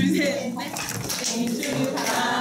るせいでかね。